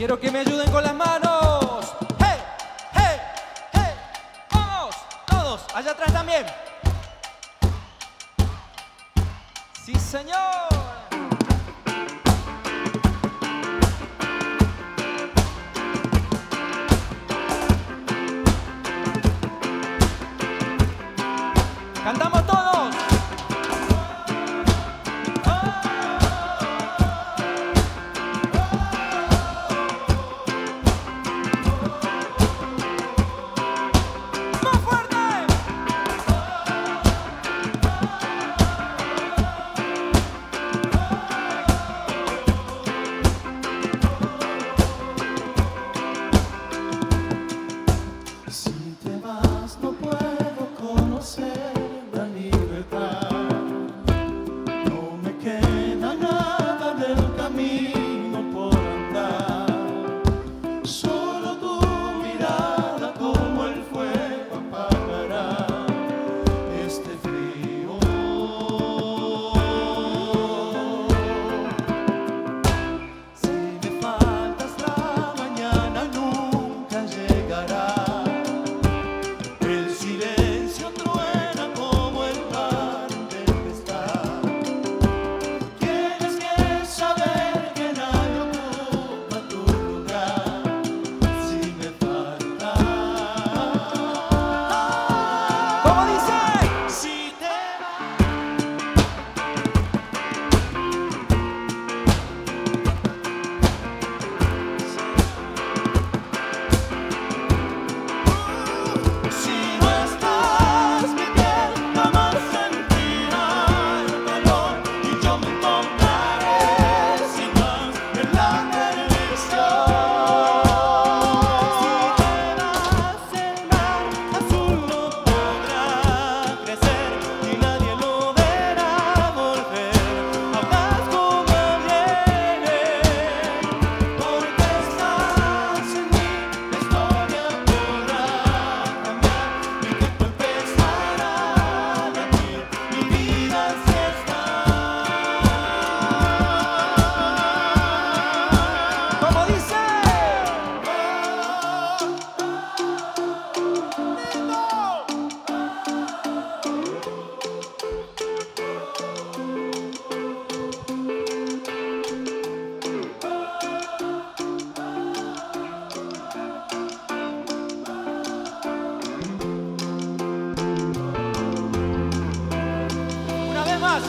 Quiero que me ayuden con las manos. ¡Hey! ¡Hey! ¡Hey! ¡Vamos! Todos, allá atrás también. Sí, señor. ¡Cantamos todos!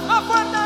más, fuerte.